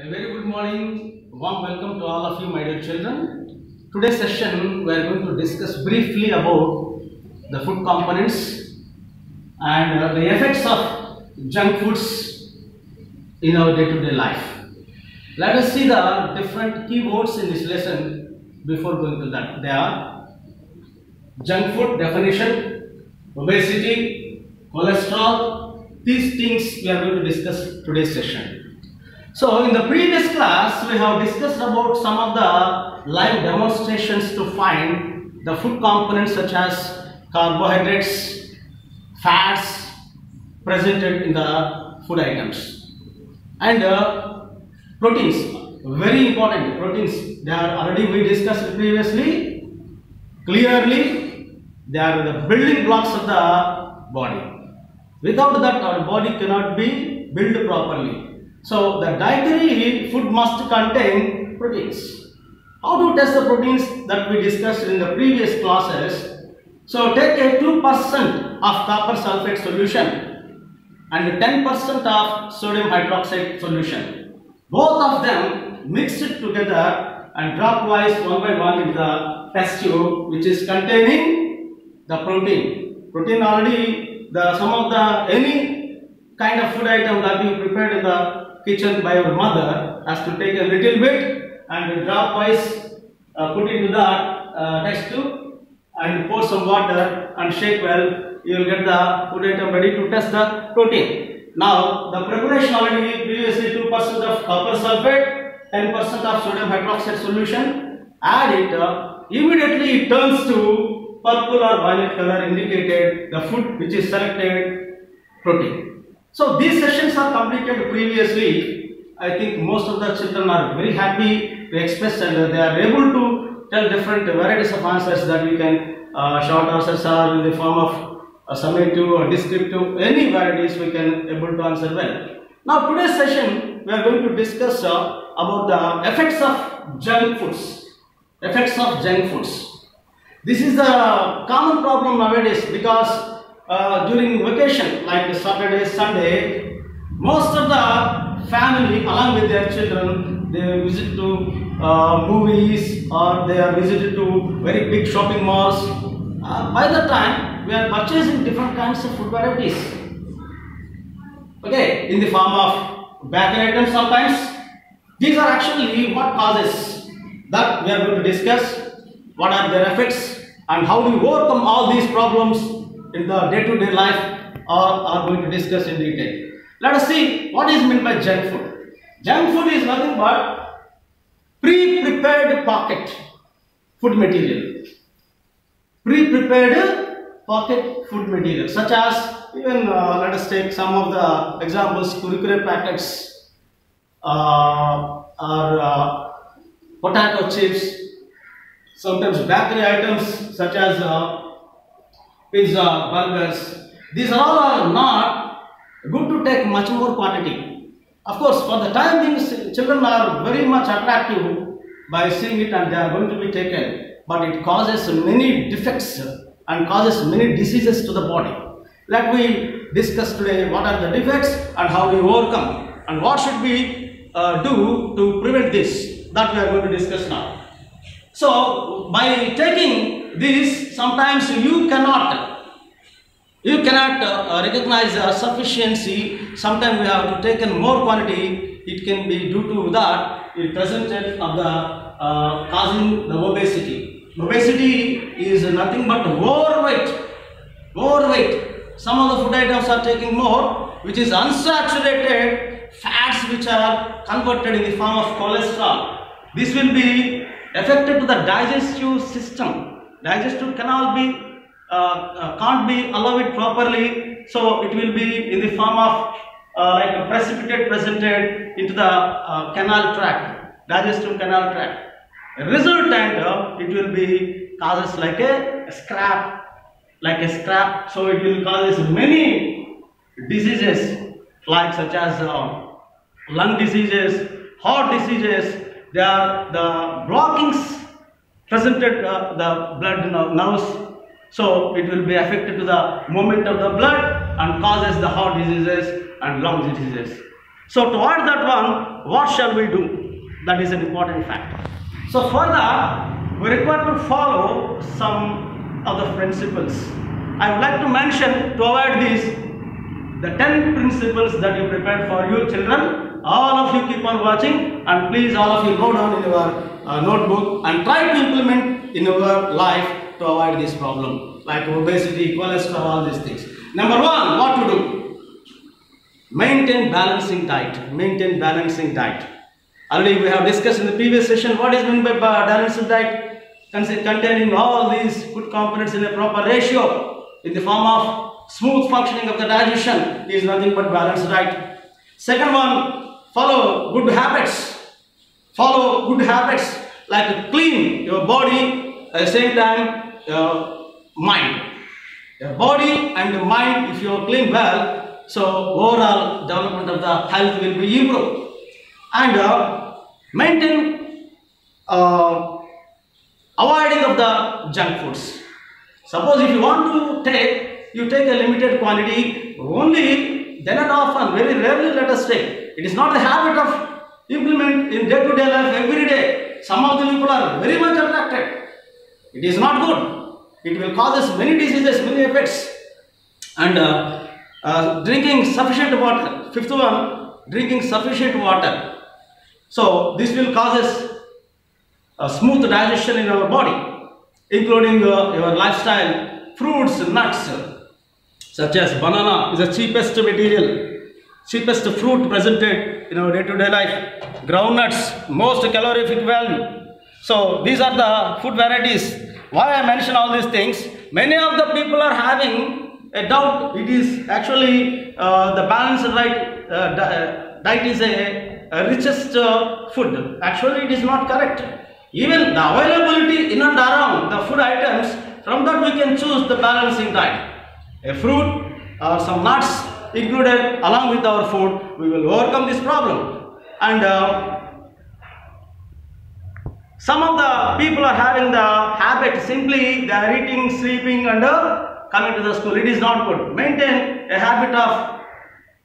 A very good morning, warm welcome to all of you, my dear children. Today's session we are going to discuss briefly about the food components and the effects of junk foods in our day-to-day life. Let us see the different keywords in this lesson before going to that. They are junk food definition, obesity, cholesterol. These things we are going to discuss today's session. So in the previous class, we have discussed about some of the live demonstrations to find the food components such as carbohydrates, fats presented in the food items and uh, proteins. Very important proteins. They are already we discussed previously. Clearly, they are the building blocks of the body. Without that, our body cannot be built properly. So the dietary food must contain proteins. How to test the proteins that we discussed in the previous classes? So take a 2% of copper sulfate solution and 10% of sodium hydroxide solution. Both of them mix it together and drop wise one by one in the test tube which is containing the protein. Protein already the some of the any kind of food item that you prepared in the kitchen by your mother has to take a little bit and drop wise uh, put into the uh, tube and pour some water and shake well. You will get the food item ready to test the protein. Now the preparation already previously 2% of copper sulfate 10% of sodium hydroxide solution. Add it uh, immediately it turns to purple or violet color indicated the food which is selected protein so these sessions are completed previously. I think most of the children are very happy to express and they are able to tell different varieties of answers that we can uh, short answers are in the form of a summative or descriptive, any varieties we can able to answer well. Now today's session we are going to discuss uh, about the effects of junk foods. Effects of junk foods. This is the common problem nowadays because uh, during vacation like Saturday, Sunday, most of the family along with their children they visit to uh, movies or they are visited to very big shopping malls. Uh, by the time we are purchasing different kinds of food varieties. Okay, in the form of bakery items sometimes. These are actually what causes that we are going to discuss. What are their effects and how do we overcome all these problems in the day-to-day -day life or are going to discuss in detail. Let us see what is meant by junk food. Junk food is nothing but pre-prepared pocket food material. Pre-prepared pocket food material such as even uh, let us take some of the examples Kurkure packets uh, or uh, potato chips sometimes bakery items such as pizza, burgers. These are all are not good to take much more quantity. Of course, for the time being, children are very much attractive by seeing it and they are going to be taken. But it causes many defects and causes many diseases to the body. Let me discuss today what are the defects and how we overcome and what should we uh, do to prevent this that we are going to discuss now. So, by taking this, sometimes you cannot, you cannot uh, recognize uh, sufficiency. Sometimes we have to take in more quantity. It can be due to that it presented of the uh, causing the obesity. Obesity is nothing but overweight. Overweight. Some of the food items are taking more, which is unsaturated fats which are converted in the form of cholesterol. This will be affected to the digestive system. Digestive cannot be uh, uh, can't be allowed properly, so it will be in the form of uh, like a precipitate presented into the uh, canal tract, digestive canal tract. Resultant, it will be causes like a scrap, like a scrap. So it will cause many diseases like such as lung diseases, heart diseases, they are the blockings presented uh, the blood nerves so it will be affected to the movement of the blood and causes the heart diseases and lung diseases So toward that one, what shall we do? That is an important fact. So further, we require to follow some of the principles. I would like to mention to avoid this the 10 principles that you prepared for you children. All of you keep on watching and please all of you go down in your uh, notebook and try to implement in your life to avoid this problem like obesity, cholesterol, all these things. Number one, what to do? Maintain balancing diet. Maintain balancing diet. Already we have discussed in the previous session what is meant by balanced diet containing all these food components in a proper ratio in the form of smooth functioning of the digestion is nothing but balanced diet. Second one, follow good habits. Follow good habits like clean your body at the same time uh, mind. Your body and the mind, if you clean well, so overall development of the health will be improved. And uh, maintain uh, avoiding of the junk foods. Suppose if you want to take, you take a limited quantity only, then and often, very rarely let us take. It is not a habit of implement in day-to-day -day life every day. Some of the people are very much attracted. It is not good. It will cause us many diseases, many effects. And uh, uh, drinking sufficient water. Fifth one, drinking sufficient water. So this will cause us a smooth digestion in our body, including uh, your lifestyle, fruits, nuts, such as banana is the cheapest material, cheapest fruit presented in our day-to-day life. Groundnuts, most calorific value. So these are the food varieties. Why I mention all these things? Many of the people are having a doubt. It is actually uh, the balanced diet. Uh, uh, diet is a, a richest uh, food. Actually, it is not correct. Even the availability in and around the food items, from that we can choose the balancing diet. A fruit or some nuts included along with our food, we will overcome this problem. And uh, some of the people are having the habit simply they are eating, sleeping, and uh, coming to the school. It is not good. Maintain a habit of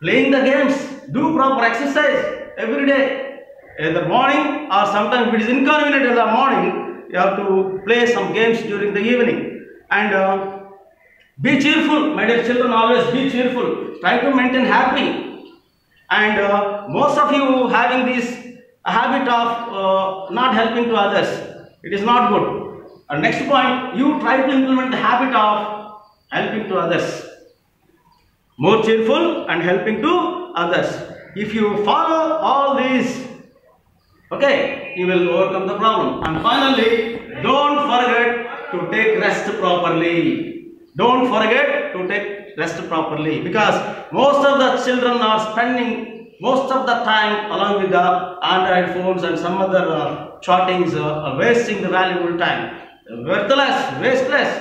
playing the games, do proper exercise every day, either morning or sometimes if it is inconvenient in the morning, you have to play some games during the evening. And uh, be cheerful, my dear children, always be cheerful. Try to maintain happy. And uh, most of you having this habit of uh, not helping to others. It is not good. And next point, you try to implement the habit of helping to others. More cheerful and helping to others. If you follow all these, okay, you will overcome the problem. And finally, don't forget to take rest properly. Don't forget to take rest properly because most of the children are spending most of the time along with the Android phones and some other uh, chattings uh, wasting the valuable time. Worthless, wasteless.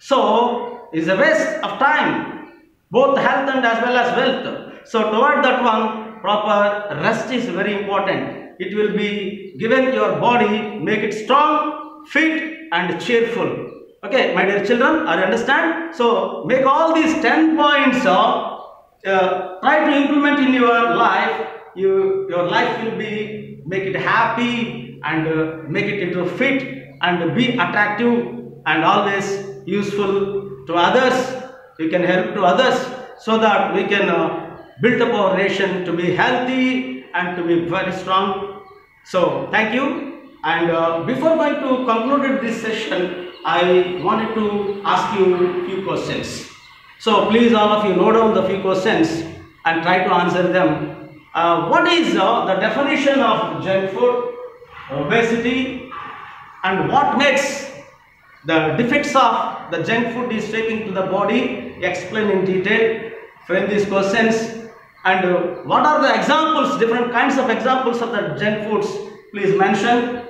So, is a waste of time, both health and as well as wealth. So, toward that one, proper rest is very important. It will be given your body, make it strong, fit and cheerful. Okay, my dear children, are you understand? So, make all these 10 points uh, uh, try to implement in your life. You, your life will be, make it happy and uh, make it into fit and be attractive and always useful to others. You can help to others so that we can uh, build up our nation to be healthy and to be very strong. So, thank you. And uh, before going to conclude this session, I wanted to ask you few questions. So, please all of you note down the few questions and try to answer them. Uh, what is uh, the definition of junk food, obesity, and what makes the defects of the junk food is taken to the body? Explain in detail. Frame these questions and uh, what are the examples, different kinds of examples of the junk foods? Please mention.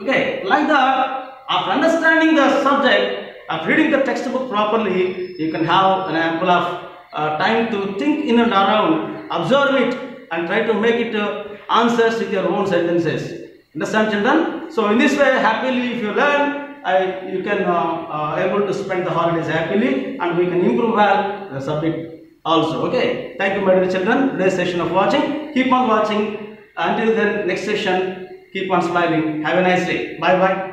Okay, like that, after understanding the subject, after reading the textbook properly, you can have an ample of uh, time to think in and around, observe it, and try to make it uh, answers with your own sentences. Understand, children? So, in this way, happily, if you learn, I, you can uh, uh, able to spend the holidays happily, and we can improve well the subject also. Okay. Thank you, my dear children. Today's session of watching. Keep on watching. Until then, next session, keep on smiling. Have a nice day. Bye bye.